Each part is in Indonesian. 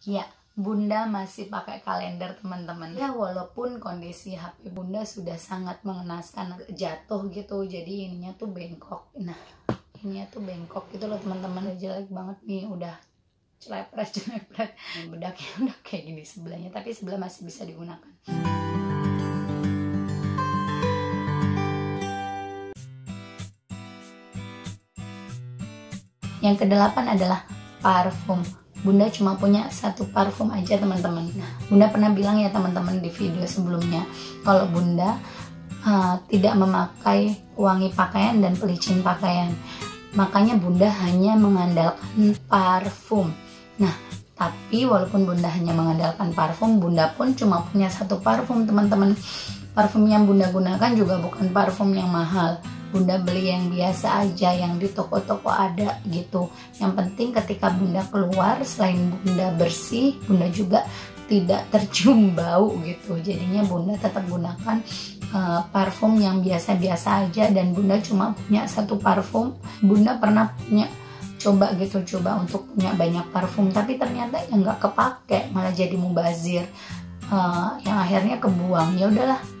Ya, Bunda masih pakai kalender teman-teman. Ya walaupun kondisi HP Bunda sudah sangat mengenaskan jatuh gitu, jadi ininya tuh bengkok. Nah, ininya tuh bengkok gitu loh teman-teman. Jelek banget nih, udah celepret celepret. Bedaknya udah kayak gini sebelahnya, tapi sebelah masih bisa digunakan. Yang kedelapan adalah parfum. Bunda cuma punya satu parfum aja teman-teman. Bunda pernah bilang ya teman-teman di video sebelumnya kalau Bunda uh, tidak memakai wangi pakaian dan pelicin pakaian. Makanya Bunda hanya mengandalkan parfum. Nah, tapi walaupun Bunda hanya mengandalkan parfum, Bunda pun cuma punya satu parfum teman-teman. Parfum yang Bunda gunakan juga bukan parfum yang mahal Bunda beli yang biasa aja yang di toko-toko ada gitu. Yang penting ketika Bunda keluar selain Bunda bersih Bunda juga tidak tercium bau gitu. Jadinya Bunda tetap gunakan uh, parfum yang biasa-biasa aja. Dan Bunda cuma punya satu parfum. Bunda pernah punya coba gitu coba untuk punya banyak parfum. Tapi ternyata yang nggak kepake malah jadi mubazir. Uh, yang akhirnya kebuang. Ya udahlah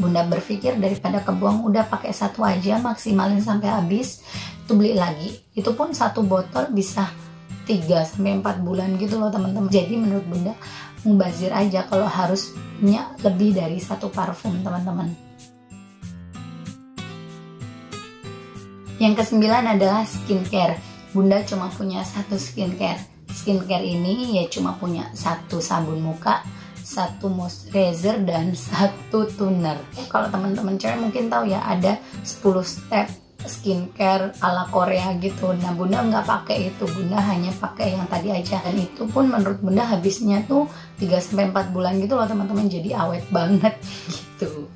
Bunda berpikir daripada kebuang udah pakai satu aja maksimalin sampai habis itu beli lagi. Itu pun satu botol bisa 3 sampai 4 bulan gitu loh teman-teman. Jadi menurut Bunda mubazir aja kalau harus punya lebih dari satu parfum teman-teman. Yang kesembilan adalah skincare. Bunda cuma punya satu skincare. Skincare ini ya cuma punya satu sabun muka satu moisturizer dan satu toner. Kalau teman-teman cewek mungkin tahu ya ada 10 step skincare ala Korea gitu. Nah bunda nggak pakai itu, bunda hanya pakai yang tadi aja. Dan itu pun menurut bunda habisnya tuh 3 4 bulan gitu loh teman-teman. Jadi awet banget gitu.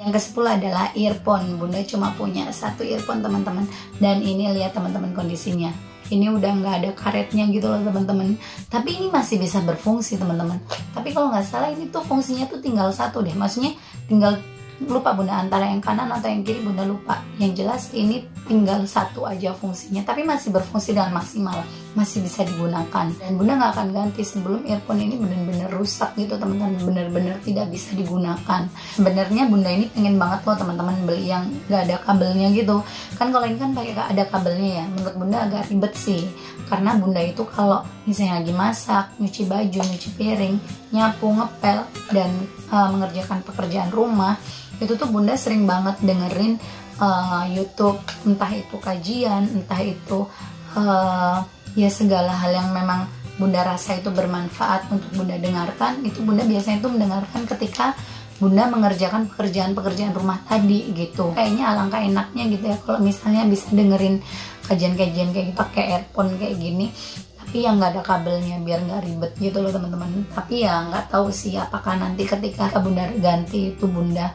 Yang ke-10 adalah earphone. Bunda cuma punya satu earphone teman-teman. Dan ini lihat teman-teman kondisinya. Ini udah nggak ada karetnya gitu loh teman-teman. Tapi ini masih bisa berfungsi teman-teman. Tapi kalau nggak salah ini tuh fungsinya tuh tinggal satu deh. Maksudnya tinggal lupa bunda antara yang kanan atau yang kiri bunda lupa. Yang jelas ini tinggal satu aja fungsinya. Tapi masih berfungsi dengan maksimal masih bisa digunakan. Dan bunda nggak akan ganti sebelum earphone ini benar-benar rusak gitu teman-teman. Benar-benar tidak bisa digunakan. Sebenarnya bunda ini pengen banget loh teman-teman beli yang nggak ada kabelnya gitu. Kan kalau ini kan pakai ada kabelnya ya. Menurut bunda agak ribet sih. Karena bunda itu kalau misalnya lagi masak nyuci baju nyuci piring nyapu ngepel dan uh, mengerjakan pekerjaan rumah itu tuh bunda sering banget dengerin uh, YouTube. Entah itu kajian entah itu uh, ya segala hal yang memang bunda rasa itu bermanfaat untuk bunda dengarkan itu bunda biasanya itu mendengarkan ketika bunda mengerjakan pekerjaan-pekerjaan rumah tadi gitu. Kayaknya alangkah enaknya gitu ya kalau misalnya bisa dengerin kajian-kajian kayak pakai earphone kayak gini tapi yang nggak ada kabelnya biar nggak ribet gitu loh teman-teman. Tapi ya nggak tahu sih apakah nanti ketika bunda ganti itu bunda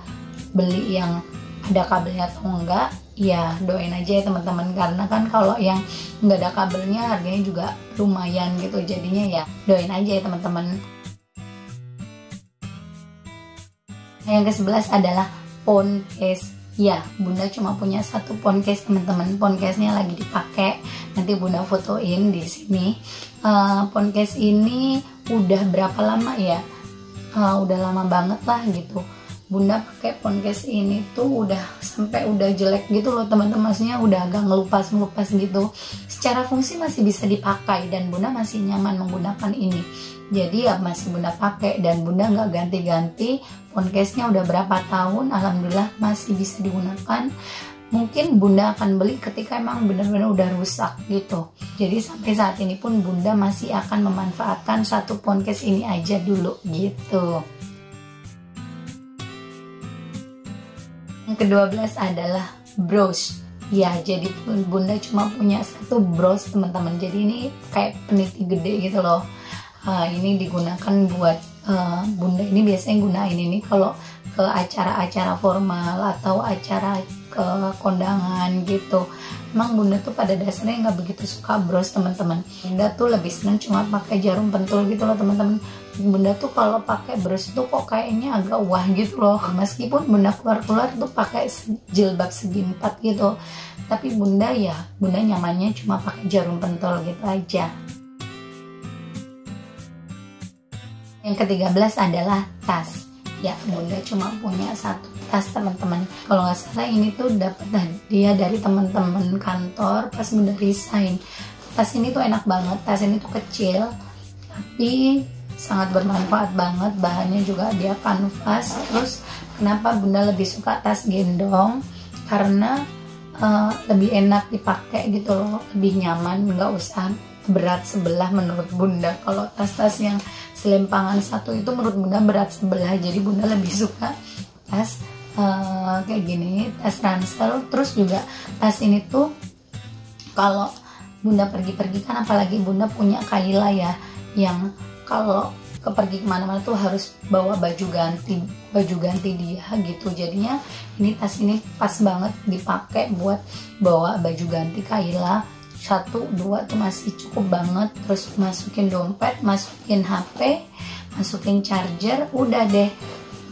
beli yang ada kabelnya atau enggak ya doain aja ya teman-teman. Karena kan kalau yang nggak ada kabelnya harganya juga lumayan gitu. Jadinya ya doain aja ya teman-teman. Yang ke sebelas adalah phone case. Ya bunda cuma punya satu phone case teman-teman. Phone case nya lagi dipakai. Nanti bunda fotoin di sini. Uh, phone case ini udah berapa lama ya? Uh, udah lama banget lah gitu bunda pakai case ini tuh udah sampai udah jelek gitu loh teman-teman. Maksudnya udah agak ngelupas ngelupas gitu. Secara fungsi masih bisa dipakai dan bunda masih nyaman menggunakan ini. Jadi ya masih bunda pakai dan bunda nggak ganti-ganti. Case nya udah berapa tahun alhamdulillah masih bisa digunakan. Mungkin bunda akan beli ketika emang benar-benar udah rusak gitu. Jadi sampai saat ini pun bunda masih akan memanfaatkan satu case ini aja dulu gitu Kedua belas adalah brush. Ya, jadi bunda cuma punya satu brush teman-teman. Jadi ini kayak peniti gede gitu loh. Uh, ini digunakan buat uh, bunda ini biasanya gunain ini kalau ke acara-acara formal atau acara ke kondangan gitu. Emang bunda tuh pada dasarnya nggak begitu suka bros teman-teman. Bunda tuh lebih seneng cuma pakai jarum pentul gitu loh teman-teman. Bunda tuh kalau pakai bros itu kok kayaknya agak wah gitu loh. Meskipun bunda keluar-keluar tuh pakai jilbab segi empat gitu. Tapi bunda ya bunda nyamannya cuma pakai jarum pentul gitu aja. Yang ketiga belas adalah tas ya bunda cuma punya satu tas teman-teman. Kalau nggak salah ini tuh dapat hadiah dari teman-teman kantor pas bunda resign. Tas ini tuh enak banget. Tas ini tuh kecil tapi sangat bermanfaat banget. Bahannya juga dia kanvas terus kenapa bunda lebih suka tas gendong? Karena uh, lebih enak dipakai gitu loh lebih nyaman nggak usah berat sebelah menurut bunda. Kalau tas-tas yang selempangan satu itu menurut bunda berat sebelah. Jadi bunda lebih suka tas uh, kayak gini tas ransel. Terus juga tas ini tuh kalau bunda pergi-pergi kan apalagi bunda punya Kaila ya yang kalau pergi ke mana-mana tuh harus bawa baju ganti baju ganti dia gitu. Jadinya ini tas ini pas banget dipakai buat bawa baju ganti Kaila satu dua tuh masih cukup banget. Terus masukin dompet masukin HP masukin charger udah deh.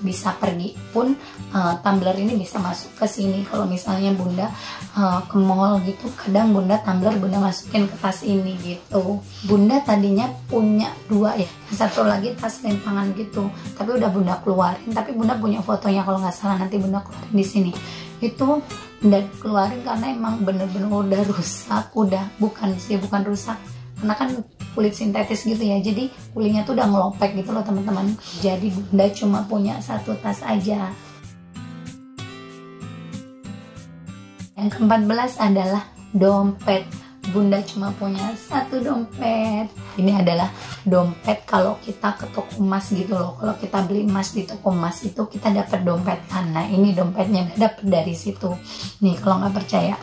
Bisa pergi pun uh, tumbler ini bisa masuk ke sini. Kalau misalnya bunda uh, ke mall gitu kadang bunda tumbler bunda masukin ke tas ini gitu. Bunda tadinya punya dua ya satu lagi tas lempangan gitu. Tapi udah bunda keluarin. Tapi bunda punya fotonya kalau nggak salah nanti bunda keluarin di sini itu bunda keluarin karena emang bener-bener udah rusak udah bukan sih bukan rusak. Karena kan kulit sintetis gitu ya jadi kulitnya tuh udah ngelopek gitu loh teman-teman. Jadi bunda cuma punya satu tas aja. Yang ke-14 adalah dompet bunda cuma punya satu dompet. Ini adalah dompet kalau kita ke toko emas gitu loh. Kalau kita beli emas di toko emas itu kita dapat dompet kan. Nah ini dompetnya dapat dari situ. Nih kalau nggak percaya.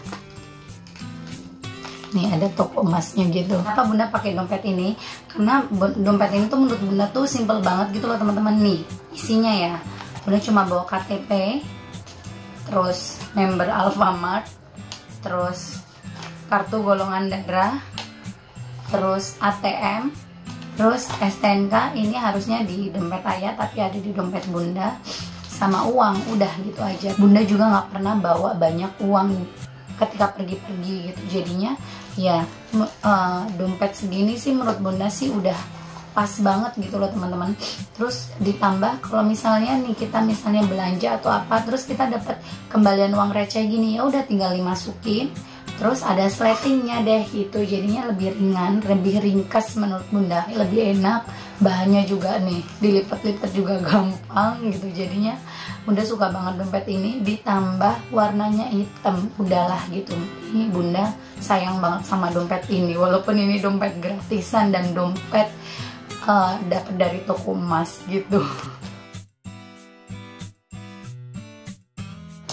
Nih ada toko emasnya gitu. Kenapa bunda pakai dompet ini? Karena dompet ini tuh menurut bunda tuh simple banget gitu loh teman-teman. Nih isinya ya. Bunda cuma bawa KTP terus member Alfamart terus kartu golongan darah terus ATM terus STNK ini harusnya di dompet ayah tapi ada di dompet bunda sama uang udah gitu aja. Bunda juga nggak pernah bawa banyak uang ketika pergi-pergi gitu. Jadinya ya uh, dompet segini sih menurut bunda sih udah pas banget gitu loh teman-teman. Terus ditambah kalau misalnya nih kita misalnya belanja atau apa terus kita dapat kembalian uang receh gini ya udah tinggal dimasukin terus ada sletingnya deh gitu jadinya lebih ringan lebih ringkas menurut bunda lebih enak bahannya juga nih dilipat-lipat juga gampang gitu jadinya bunda suka banget dompet ini ditambah warnanya hitam udahlah gitu. Ini bunda sayang banget sama dompet ini walaupun ini dompet gratisan dan dompet uh, dapat dari toko emas gitu.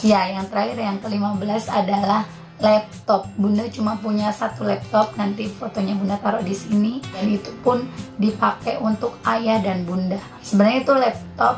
Ya yang terakhir yang ke-15 adalah laptop. Bunda cuma punya satu laptop nanti fotonya bunda taruh di sini. Dan itu pun dipakai untuk ayah dan bunda. Sebenarnya itu laptop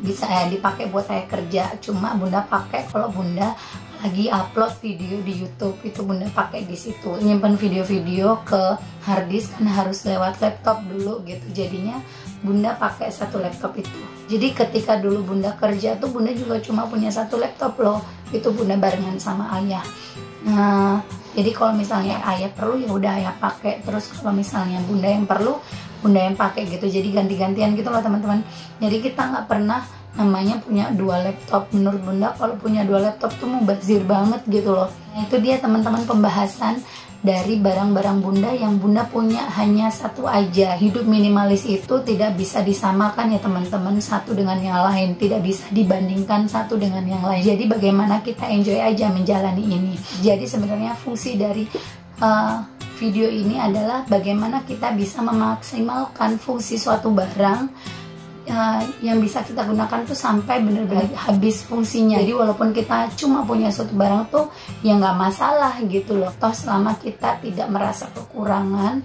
bisa ya dipakai buat saya kerja. Cuma bunda pakai kalau bunda lagi upload video di YouTube itu bunda pakai di situ. Nyimpan video-video ke harddisk kan harus lewat laptop dulu gitu. Jadinya bunda pakai satu laptop itu. Jadi ketika dulu bunda kerja tuh bunda juga cuma punya satu laptop loh. Itu bunda barengan sama ayah. Nah jadi kalau misalnya ayah perlu ya udah ayah pakai. Terus kalau misalnya bunda yang perlu bunda yang pakai gitu. Jadi ganti-gantian gitu loh teman-teman. Jadi kita nggak pernah namanya punya dua laptop. Menurut bunda kalau punya dua laptop tuh mau bazir banget gitu loh. Nah, itu dia teman-teman pembahasan dari barang-barang bunda yang bunda punya hanya satu aja. Hidup minimalis itu tidak bisa disamakan ya teman-teman satu dengan yang lain. Tidak bisa dibandingkan satu dengan yang lain. Jadi bagaimana kita enjoy aja menjalani ini? Jadi sebenarnya fungsi dari uh, video ini adalah bagaimana kita bisa memaksimalkan fungsi suatu barang uh, yang bisa kita gunakan tuh sampai benar-benar habis fungsinya jadi walaupun kita cuma punya suatu barang tuh ya nggak masalah gitu loh toh selama kita tidak merasa kekurangan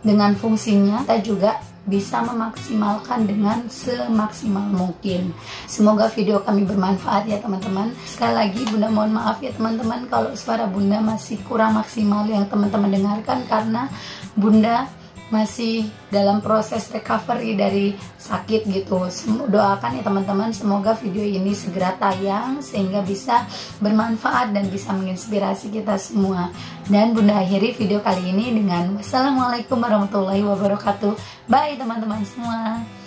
dengan fungsinya kita juga bisa memaksimalkan dengan semaksimal mungkin. Semoga video kami bermanfaat ya teman-teman. Sekali lagi Bunda mohon maaf ya teman-teman kalau suara Bunda masih kurang maksimal yang teman-teman dengarkan karena Bunda masih dalam proses recovery dari sakit gitu. Doakan ya teman-teman semoga video ini segera tayang sehingga bisa bermanfaat dan bisa menginspirasi kita semua. Dan Bunda akhiri video kali ini dengan wassalamualaikum warahmatullahi wabarakatuh. Bye teman-teman semua.